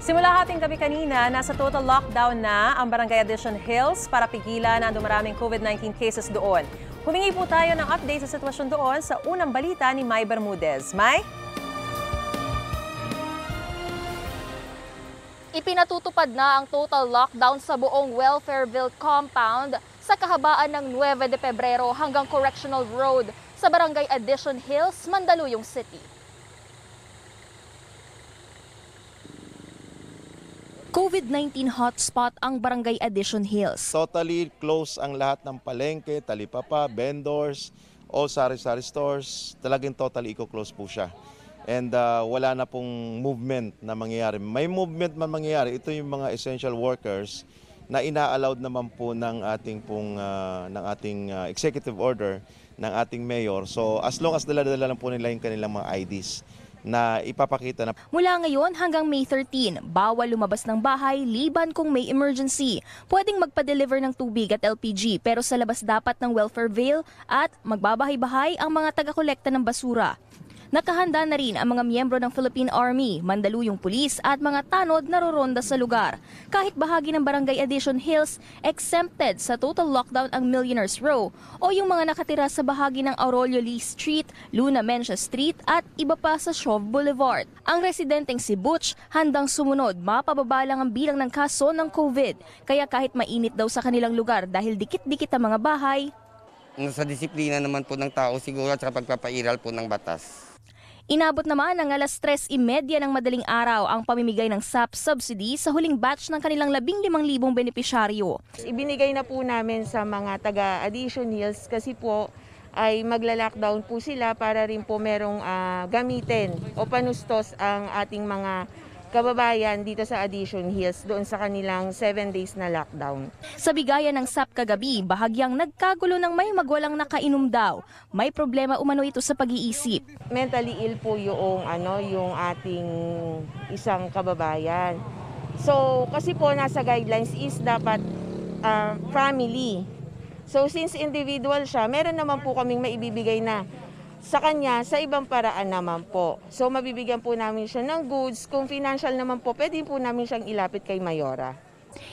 Simula hating gabi kanina, nasa total lockdown na ang Barangay Addition Hills para pigilan ang dumaraming COVID-19 cases doon. Humingi po tayo ng update sa sitwasyon doon sa unang balita ni May Bermudez. May? Ipinatutupad na ang total lockdown sa buong Welfareville compound sa kahabaan ng 9 de Pebrero hanggang Correctional Road sa Barangay Addition Hills, Mandaluyong City. COVID-19 hotspot ang Barangay Addition Hills. Totally close ang lahat ng palengke, talipapa, vendors, all sari-sari stores. Talagang totally i-close po siya. And uh, wala na pong movement na mangyayari. May movement man mangyayari, ito yung mga essential workers na ina-allowed naman po ng ating pong uh, ng ating uh, executive order ng ating mayor. So as long as dala-dala lang po nila yung kanilang mga IDs na ipapakita na Mula ngayon hanggang May 13, bawal lumabas ng bahay liban kung may emergency. Pwedeng magpa-deliver ng tubig at LPG pero sa labas dapat ng Welfareville at magbabahay-bahay ang mga taga-kolekta ng basura. Nakahanda na rin ang mga miyembro ng Philippine Army, Mandaluyong Police at mga tanod na roronda sa lugar. Kahit bahagi ng Barangay Addition Hills, exempted sa total lockdown ang Millionaires Row o yung mga nakatira sa bahagi ng Aurelio Lee Street, Luna Mencia Street at iba pa sa Shove Boulevard. Ang residenteng si Butch handang sumunod, mapababa lang ang bilang ng kaso ng COVID. Kaya kahit mainit daw sa kanilang lugar dahil dikit-dikit ang mga bahay, Sa disiplina naman po ng tao siguro at sa pagpapairal po ng batas. Inabot naman ng alas 3.30 ng madaling araw ang pamimigay ng SAP subsidy sa huling batch ng kanilang 15,000 benepisyaryo. Ibinigay na po namin sa mga taga Addition Hills kasi po ay magla-lockdown po sila para rin po merong ah, gamitin o panustos ang ating mga kababayan dito sa Addition Hills doon sa kanilang 7 days na lockdown. Sa bigayan ng SAP kagabi, bahagyang nagkagulo ng may magwalang nakainom daw. May problema umano ito sa pag-iisip. Mentally ill po yung ano yung ating isang kababayan. So kasi po nasa guidelines is dapat ah, family. So since individual siya, meron naman po kaming maibibigay na sa kanya sa ibang paraan naman po. So mabibigyan po namin siya ng goods. Kung financial naman po, pwede po namin siyang ilapit kay Mayora.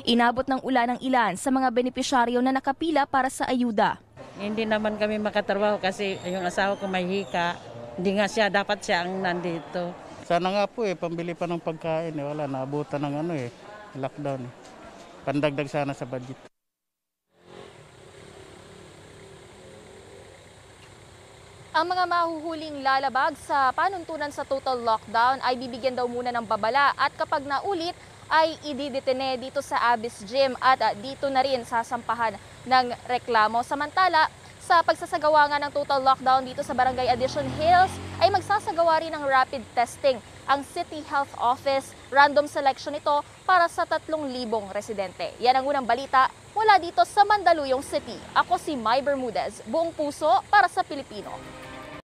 Inabot ng ulan ng ilan sa mga benepisyaryo na nakapila para sa ayuda. Hindi naman kami makatrabaho kasi yung asawa ko may hika. Hindi nga siya, dapat siya ang nandito. Sana nga po eh, pambili pa ng pagkain eh. Wala, naabutan ng ano eh, lockdown eh. Pandagdag sana sa budget. Ang mga mahuhuling lalabag sa panuntunan sa total lockdown ay bibigyan daw muna ng babala at kapag naulit ay ididetene dito sa Abyss Gym at ah, dito na rin sasampahan ng reklamo. Samantala, sa pagsasagawa nga ng total lockdown dito sa Barangay Addition Hills ay magsasagawa rin ng rapid testing ang City Health Office. Random selection ito para sa 3,000 residente. Yan ang unang balita mula dito sa Mandaluyong City. Ako si Mai Bermudez, buong puso para sa Pilipino.